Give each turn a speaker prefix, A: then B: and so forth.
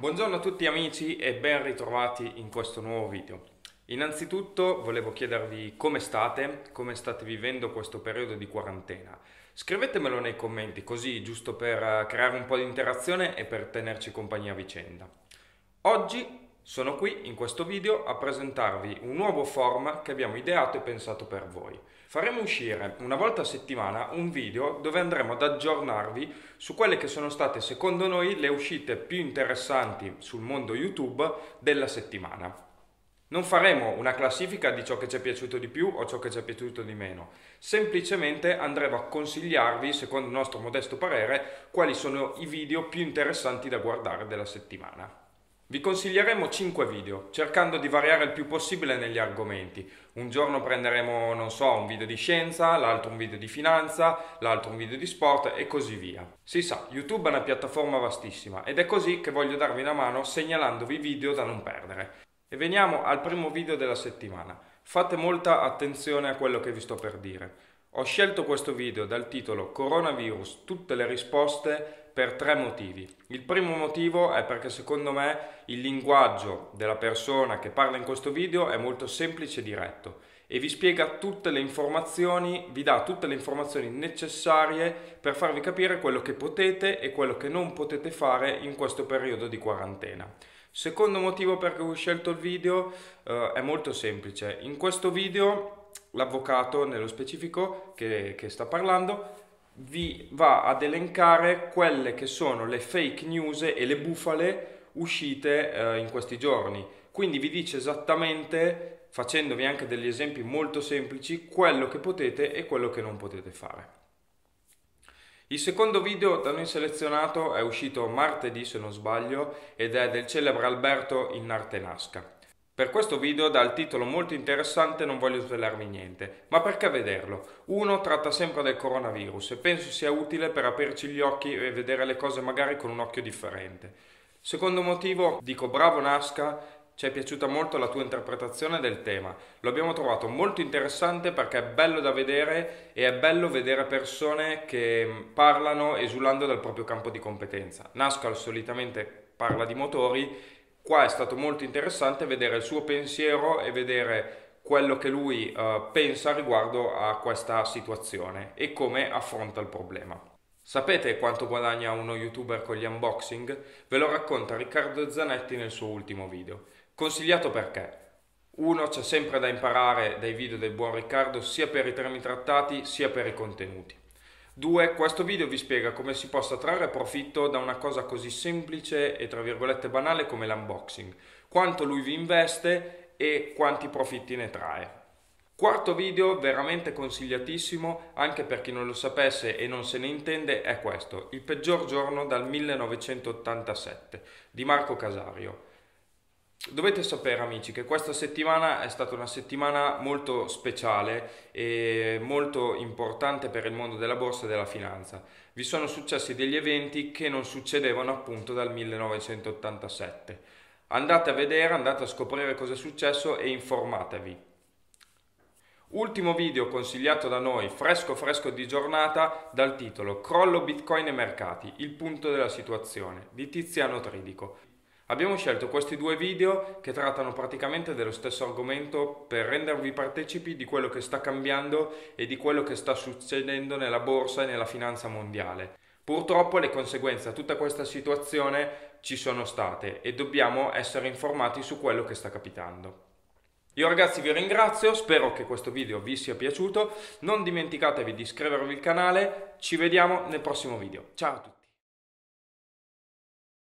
A: Buongiorno a tutti amici e ben ritrovati in questo nuovo video. Innanzitutto volevo chiedervi come state, come state vivendo questo periodo di quarantena. Scrivetemelo nei commenti così giusto per creare un po' di interazione e per tenerci compagnia a vicenda. Oggi sono qui in questo video a presentarvi un nuovo format che abbiamo ideato e pensato per voi. Faremo uscire una volta a settimana un video dove andremo ad aggiornarvi su quelle che sono state secondo noi le uscite più interessanti sul mondo YouTube della settimana. Non faremo una classifica di ciò che ci è piaciuto di più o ciò che ci è piaciuto di meno, semplicemente andremo a consigliarvi, secondo il nostro modesto parere, quali sono i video più interessanti da guardare della settimana. Vi consiglieremo 5 video, cercando di variare il più possibile negli argomenti. Un giorno prenderemo, non so, un video di scienza, l'altro un video di finanza, l'altro un video di sport e così via. Si sa, YouTube è una piattaforma vastissima ed è così che voglio darvi una mano segnalandovi video da non perdere. E veniamo al primo video della settimana. Fate molta attenzione a quello che vi sto per dire. Ho scelto questo video dal titolo Coronavirus, tutte le risposte per tre motivi. Il primo motivo è perché secondo me il linguaggio della persona che parla in questo video è molto semplice e diretto e vi spiega tutte le informazioni, vi dà tutte le informazioni necessarie per farvi capire quello che potete e quello che non potete fare in questo periodo di quarantena. Secondo motivo perché ho scelto il video eh, è molto semplice. In questo video l'avvocato nello specifico che, che sta parlando vi va ad elencare quelle che sono le fake news e le bufale uscite eh, in questi giorni. Quindi vi dice esattamente, facendovi anche degli esempi molto semplici, quello che potete e quello che non potete fare. Il secondo video da noi selezionato è uscito martedì se non sbaglio ed è del celebre Alberto in Nartenasca. Per questo video dal titolo molto interessante non voglio svelarvi niente, ma perché vederlo? Uno tratta sempre del coronavirus e penso sia utile per aprirci gli occhi e vedere le cose magari con un occhio differente. Secondo motivo, dico bravo Nasca, ci è piaciuta molto la tua interpretazione del tema. Lo abbiamo trovato molto interessante perché è bello da vedere e è bello vedere persone che parlano esulando dal proprio campo di competenza. Nasca solitamente parla di motori Qua è stato molto interessante vedere il suo pensiero e vedere quello che lui uh, pensa riguardo a questa situazione e come affronta il problema. Sapete quanto guadagna uno youtuber con gli unboxing? Ve lo racconta Riccardo Zanetti nel suo ultimo video. Consigliato perché? Uno, c'è sempre da imparare dai video del buon Riccardo sia per i temi trattati sia per i contenuti. 2. Questo video vi spiega come si possa trarre profitto da una cosa così semplice e tra virgolette banale come l'unboxing, quanto lui vi investe e quanti profitti ne trae. Quarto video veramente consigliatissimo anche per chi non lo sapesse e non se ne intende è questo, il peggior giorno dal 1987 di Marco Casario. Dovete sapere amici che questa settimana è stata una settimana molto speciale e molto importante per il mondo della borsa e della finanza. Vi sono successi degli eventi che non succedevano appunto dal 1987. Andate a vedere, andate a scoprire cosa è successo e informatevi. Ultimo video consigliato da noi, fresco fresco di giornata, dal titolo Crollo Bitcoin e mercati, il punto della situazione, di Tiziano Tridico. Abbiamo scelto questi due video che trattano praticamente dello stesso argomento per rendervi partecipi di quello che sta cambiando e di quello che sta succedendo nella borsa e nella finanza mondiale. Purtroppo le conseguenze a tutta questa situazione ci sono state e dobbiamo essere informati su quello che sta capitando. Io ragazzi vi ringrazio, spero che questo video vi sia piaciuto, non dimenticatevi di iscrivervi al canale, ci vediamo nel prossimo video. Ciao a tutti!